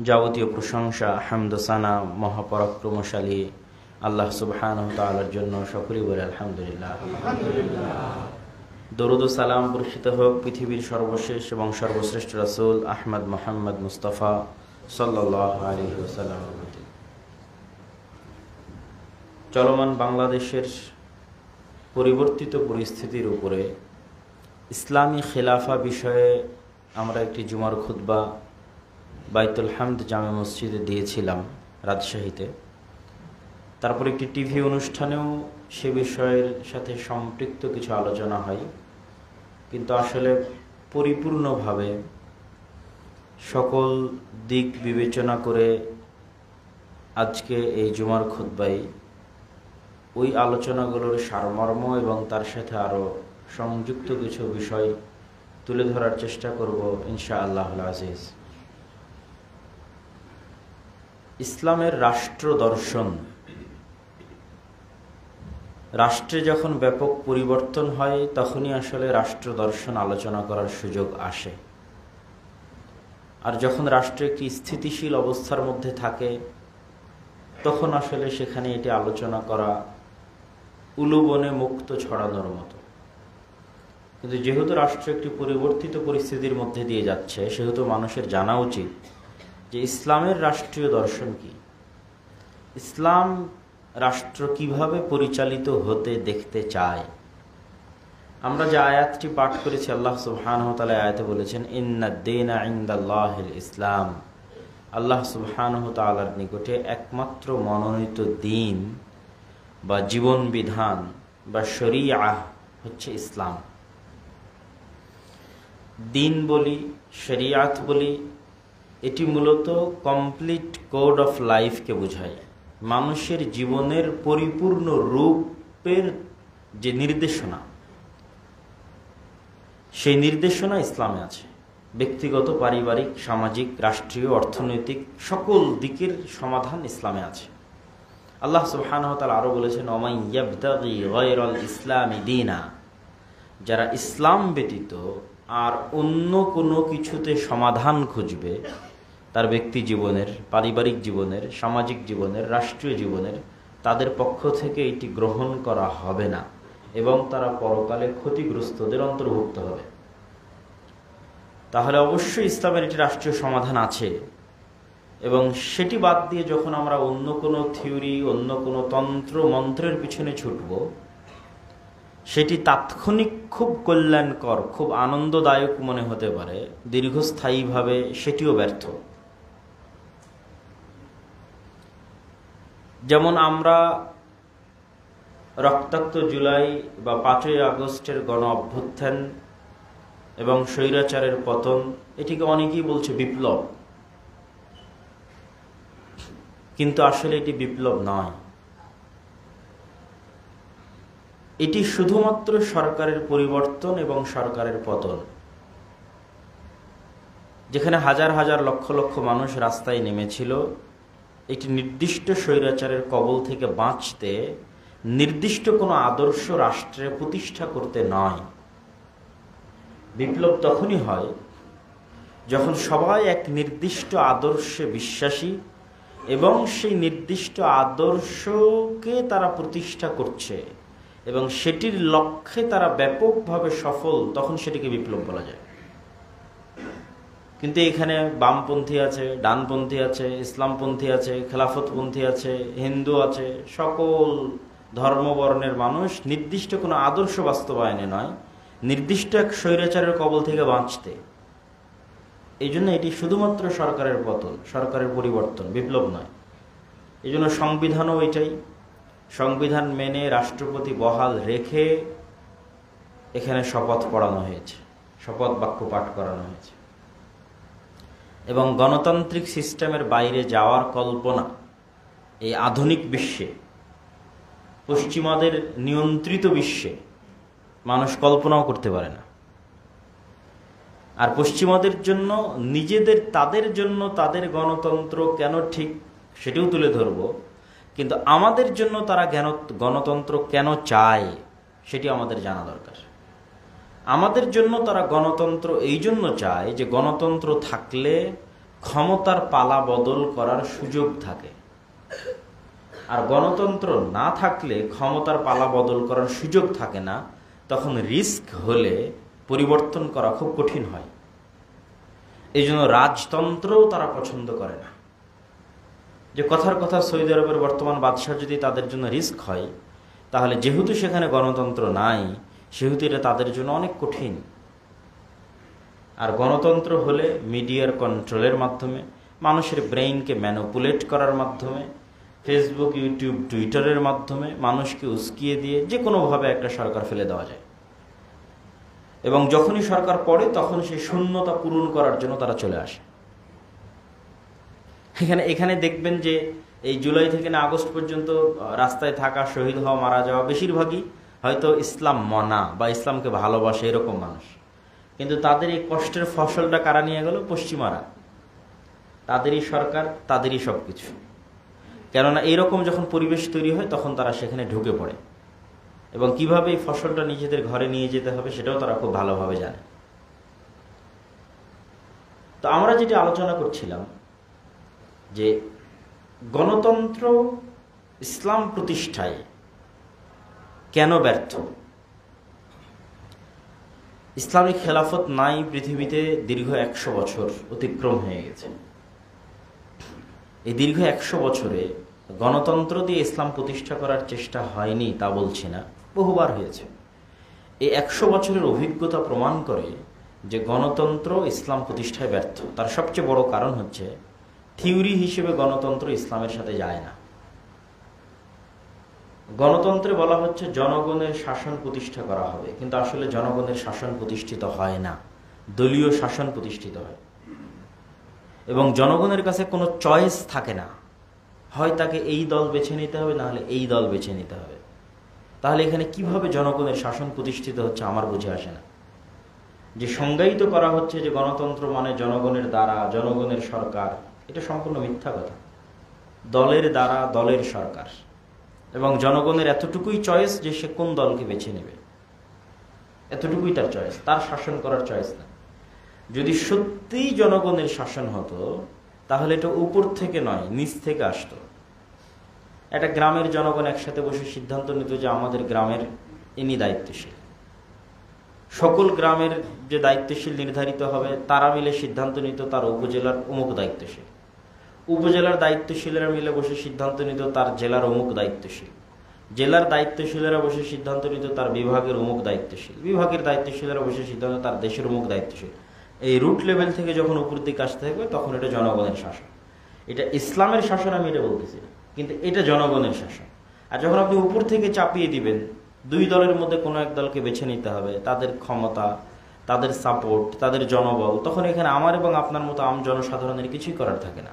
যাবতীয় প্রশংসা হামদসানা মহাপরাক্রমশালী আল্লাহ সুবহান জন্য সকলেই বলে আলহামদুলিল্লাহ। দরুদ সালাম বর্ষিত হোক পৃথিবীর সর্বশেষ এবং সর্বশ্রেষ্ঠ রাসুল আহমদ মোহাম্মদ মুস্তফা ওসাল্লাম চলমান বাংলাদেশের পরিবর্তিত পরিস্থিতির উপরে ইসলামী খেলাফা বিষয়ে আমরা একটি জুমার খুদ্া বাইতুল হামদ জামে মসজিদে দিয়েছিলাম রাজশাহীতে। তারপর একটি টিভি অনুষ্ঠানেও সে বিষয়ের সাথে সম্পৃক্ত কিছু আলোচনা হয়। কিন্তু আসলে পরিপূর্ণভাবে সকল দিক বিবেচনা করে আজকে এই জুমার খুদ্বাই ওই আলোচনাগুলোর সারমর্ম এবং তার সাথে আরও সংযুক্ত কিছু বিষয় তুলে ধরার চেষ্টা করব ইনশা আল্লাহ আজিজ। ইসলামের রাষ্ট্র দর্শন। রাষ্ট্রে যখন ব্যাপক পরিবর্তন হয়, তখনই আসলে রাষ্ট্র দর্শন আলোচনা করার সুযোগ আসে। আর যখন রাষ্ট্র একটি স্থিতিশীল অবস্থার মধ্যে থাকে, তখন আসলে সেখানে এটি আলোচনা করা উলুবনে মুক্ত ছড়ানোর মতো। কিন্তু যেহেতু রাষ্ট্র একটি পরিবর্তিত পরিস্থিতির মধ্যে দিয়ে যাচ্ছে, সেহেতু মানুষের জানা উচিত যে ইসলামের রাষ্ট্রীয় দর্শন কি? ইসলাম রাষ্ট্র কীভাবে পরিচালিত হতে দেখতে চায়? আমরা যে আয়াতটি পাঠ করেছি, আল্লাহ সুবহান আয়াতে বলেছেন ইন্দাল্লাহ ইসলাম। আল্লাহ সুবহান তালার নিকটে একমাত্র মনোনীত দিন বা জীবন বিধান বা শরিয়াহ হচ্ছে ইসলাম। দিন বলি শরিয়াত বলি এটি মূলত কমপ্লিট কোড অফ লাইফকে বোঝায়। মানুষের জীবনের পরিপূর্ণ রূপের যে নির্দেশনা, সেই নির্দেশনা ইসলামে আছে। ব্যক্তিগত, পারিবারিক, সামাজিক, রাষ্ট্রীয়, অর্থনৈতিক সকল দিকের সমাধান ইসলামে আছে। আল্লাহ সুবহান আরও বলেছেন ইসলামী দিনা যারা ইসলাম ব্যতীত আর অন্য কোনো কিছুতে সমাধান খুঁজবে তার ব্যক্তি জীবনের, পারিবারিক জীবনের, সামাজিক জীবনের, রাষ্ট্রীয় জীবনের, তাদের পক্ষ থেকে এটি গ্রহণ করা হবে না এবং তারা পরকালে ক্ষতিগ্রস্তদের অন্তর্ভুক্ত হবে। তাহলে অবশ্যই ইসলামের একটি রাষ্ট্রীয় সমাধান আছে এবং সেটি বাদ দিয়ে যখন আমরা অন্য কোনো থিওরি, অন্য কোনো তন্ত্র, মন্ত্রের পিছনে ছুটব, সেটি তাৎক্ষণিক খুব কল্যাণকর, খুব আনন্দদায়ক মনে হতে পারে, দীর্ঘস্থায়ীভাবে সেটিও ব্যর্থ। যেমন আমরা রক্তাক্ত জুলাই বা পাঁচই আগস্টের গণ অভ্যুত্থান এবং স্বৈরাচারের পতন, এটিকে অনেকেই বলছে বিপ্লব। কিন্তু আসলে এটি বিপ্লব নয়। এটি শুধুমাত্র সরকারের পরিবর্তন এবং সরকারের পতন, যেখানে হাজার হাজার লক্ষ লক্ষ মানুষ রাস্তায় নেমেছিল একটি নির্দিষ্ট স্বৈরাচারের কবল থেকে বাঁচতে নির্দিষ্ট কোনো আদর্শ রাষ্ট্রে প্রতিষ্ঠা করতে নয়। বিপ্লব তখনই হয় যখন সবাই এক নির্দিষ্ট আদর্শে বিশ্বাসী এবং সেই নির্দিষ্ট আদর্শকে তারা প্রতিষ্ঠা করছে এবং সেটির লক্ষ্যে তারা ব্যাপকভাবে সফল, তখন সেটিকে বিপ্লব বলা যায়। কিন্তু এখানে বামপন্থী আছে, ডানপন্থী আছে, ইসলামপন্থী আছে, খেলাফতপন্থী আছে, হিন্দু আছে, সকল ধর্মবর্ণের মানুষ নির্দিষ্ট কোনো আদর্শ বাস্তবায়নে নয়, নির্দিষ্ট এক স্বৈরাচারের কবল থেকে বাঁচতে। এই জন্য এটি শুধুমাত্র সরকারের পতন, সরকারের পরিবর্তন, বিপ্লব নয়। এই জন্য সংবিধানও এটাই। সংবিধান মেনে রাষ্ট্রপতি বহাল রেখে এখানে শপথ পড়ানো হয়েছে, শপথ বাক্য পাঠ করানো হয়েছে। এবং গণতান্ত্রিক সিস্টেমের বাইরে যাওয়ার কল্পনা এই আধুনিক বিশ্বে, পশ্চিমাদের নিয়ন্ত্রিত বিশ্বে মানুষ কল্পনাও করতে পারে না। আর পশ্চিমাদের জন্য, নিজেদের, তাদের জন্য তাদের গণতন্ত্র কেন ঠিক সেটিও তুলে ধরব, কিন্তু আমাদের জন্য তারা গণতন্ত্র কেন চায় সেটি আমাদের জানা দরকার। আমাদের জন্য তারা গণতন্ত্র এই জন্য চায় যে গণতন্ত্র থাকলে ক্ষমতার পালা বদল করার সুযোগ থাকে। আর গণতন্ত্র না থাকলে ক্ষমতার পালা বদল করার সুযোগ থাকে না, তখন রিস্ক হলে পরিবর্তন করা খুব কঠিন হয়। এই জন্য রাজতন্ত্রও তারা পছন্দ করে না। যে কথার কথা সৌদি আরবের বর্তমান বাদশাহ যদি তাদের জন্য রিস্ক হয়, তাহলে যেহেতু সেখানে গণতন্ত্র নাই সেহেতু এটা তাদের জন্য অনেক কঠিন। আর গণতন্ত্র হলে মিডিয়ার কন্ট্রোলের মাধ্যমে, মানুষের ব্রেইনকে ম্যানুপুলেট করার মাধ্যমে, ফেসবুক, ইউটিউব, টুইটারের মাধ্যমে মানুষকে উস্কিয়ে দিয়ে যে কোনোভাবে একটা সরকার ফেলে দেওয়া যায়। এবং যখনই সরকার পড়ে, তখন সেই শূন্যতা পূরণ করার জন্য তারা চলে আসে। এখানে এখানে দেখবেন যে এই জুলাই থেকে না আগস্ট পর্যন্ত রাস্তায় থাকা, শহীদ হওয়া, মারা যাওয়া বেশিরভাগই হয়তো ইসলাম মনা বা ইসলামকে ভালোবাসে এরকম মানুষ। কিন্তু তাদের এই কষ্টের ফসলটা কারা নিয়ে গেল? পশ্চিমারা। তাদেরই সরকার, তাদেরই সব কিছু কেননা এইরকম যখন পরিবেশ তৈরি হয়, তখন তারা সেখানে ঢুকে পড়ে। এবং কীভাবে এই ফসলটা নিজেদের ঘরে নিয়ে যেতে হবে, সেটাও তারা খুব ভালোভাবে জানে। তো আমরা যেটা আলোচনা করছিলাম, যে গণতন্ত্র ইসলাম প্রতিষ্ঠায় কেন ব্যর্থ? ইসলামিক খেলাফত নাই পৃথিবীতে দীর্ঘ একশো বছর অতিক্রম হয়ে গেছে। এই দীর্ঘ একশো বছরে গণতন্ত্র দিয়ে ইসলাম প্রতিষ্ঠা করার চেষ্টা হয়নি তা বলছি না, বহুবার হয়েছে। এই একশো বছরের অভিজ্ঞতা প্রমাণ করে যে গণতন্ত্র ইসলাম প্রতিষ্ঠায় ব্যর্থ। তার সবচেয়ে বড় কারণ হচ্ছে, থিওরি হিসেবে গণতন্ত্র ইসলামের সাথে যায় না। গণতন্ত্রে বলা হচ্ছে জনগণের শাসন প্রতিষ্ঠা করা হবে, কিন্তু আসলে জনগণের শাসন প্রতিষ্ঠিত হয় না। দলীয় শাসন প্রতিষ্ঠিত হয়। এবং জনগণের কাছে কোনো চয়েস থাকে না। হয় তাকে এই দল বেছে নিতে হবে, না হলে এই দল বেছে নিতে হবে। তাহলে এখানে কীভাবে জনগণের শাসন প্রতিষ্ঠিত হচ্ছে আমার বুঝে আসে না। যে সংজ্ঞায়িত করা হচ্ছে যে গণতন্ত্র মানে জনগণের দ্বারা, জনগণের সরকার, এটা সম্পূর্ণ মিথ্যা কথা। দলের দ্বারা দলের সরকার। এবং জনগণের এতটুকুই চয়েস যে সে কোন দলকে বেছে নেবে। এতটুকুই তার চয়েস তার শাসন করার চয়েস না। যদি সত্যিই জনগণের শাসন হতো, তাহলে এটা উপর থেকে নয়, নিচ থেকে আসতো। একটা গ্রামের জনগণ একসাথে বসে সিদ্ধান্ত নিত যে আমাদের গ্রামের ইনি দায়িত্বশীল। সকল গ্রামের যে দায়িত্বশীল নির্ধারিত হবে, তারা মিলে সিদ্ধান্ত নিত তার উপজেলার অমুক দায়িত্বশীল। উপজেলার দায়িত্বশীলেরা মিলে বসে সিদ্ধান্ত নিত তার জেলার অমুক দায়িত্বশীল। জেলার দায়িত্বশীলেরা বসে সিদ্ধান্ত নিত তার বিভাগের অমুক দায়িত্বশীল। বিভাগের দায়িত্বশীলেরা বসে সিদ্ধান্ত তার দেশের অমুক দায়িত্বশীল। এই রুট লেভেল থেকে যখন উপর দিকে আসতে থাকবে, তখন এটা জনগণের শাসন। এটা ইসলামের শাসন আমি এটা বলতেছি কিন্তু এটা জনগণের শাসন। আর যখন আপনি উপর থেকে চাপিয়ে দিবেন, দুই দলের মধ্যে কোনো এক দলকে বেছে নিতে হবে, তাদের ক্ষমতা, তাদের সাপোর্ট তাদের জনবল, তখন এখানে আমার এবং আপনার মতো আম জনসাধারণের কিছুই করার থাকে না।